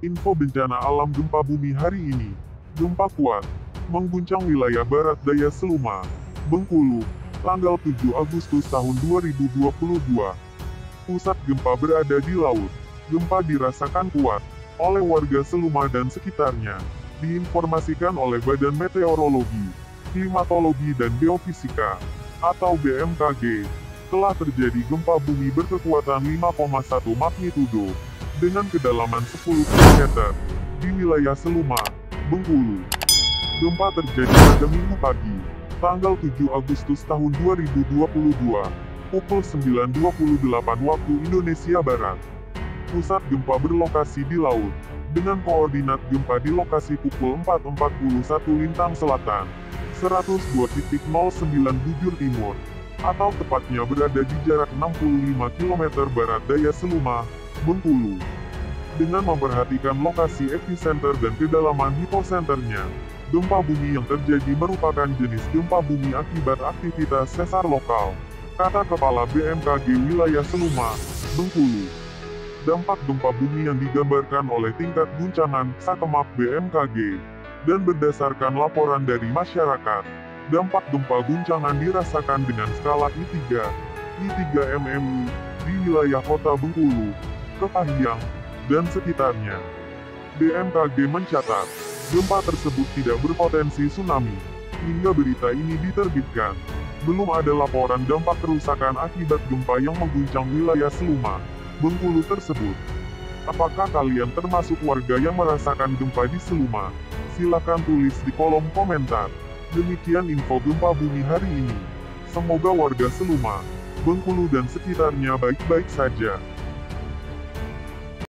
Info bencana alam gempa bumi hari ini. Gempa kuat, mengguncang wilayah barat daya Seluma, Bengkulu, tanggal 7 Agustus tahun 2022. Pusat gempa berada di laut. Gempa dirasakan kuat oleh warga Seluma dan sekitarnya. Diinformasikan oleh Badan Meteorologi, Klimatologi dan Geofisika, atau BMKG, telah terjadi gempa bumi berkekuatan 5,1 magnitudo dengan kedalaman 10 km di wilayah Seluma, Bengkulu. Gempa terjadi pada Minggu pagi, tanggal 7 Agustus tahun 2022, pukul 9.28 waktu Indonesia Barat. Pusat gempa berlokasi di laut, dengan koordinat gempa di lokasi pukul 4.41 Lintang Selatan, 102.09 bujur timur, atau tepatnya berada di jarak 65 km barat daya Seluma, Bengkulu. Dengan memperhatikan lokasi epicenter dan kedalaman hiposenternya, gempa bumi yang terjadi merupakan jenis gempa bumi akibat aktivitas sesar lokal, kata Kepala BMKG wilayah Seluma, Bengkulu. Dampak gempa bumi yang digambarkan oleh tingkat guncangan Satemap BMKG, dan berdasarkan laporan dari masyarakat, dampak gempa guncangan dirasakan dengan skala I3, I3 MMI, di wilayah kota Bengkulu, Kepahyang, dan sekitarnya. BMKG mencatat, gempa tersebut tidak berpotensi tsunami. Hingga berita ini diterbitkan, belum ada laporan dampak kerusakan akibat gempa yang mengguncang wilayah Seluma, Bengkulu tersebut. Apakah kalian termasuk warga yang merasakan gempa di Seluma? Silakan tulis di kolom komentar. Demikian info gempa bumi hari ini. Semoga warga Seluma, Bengkulu dan sekitarnya baik-baik saja.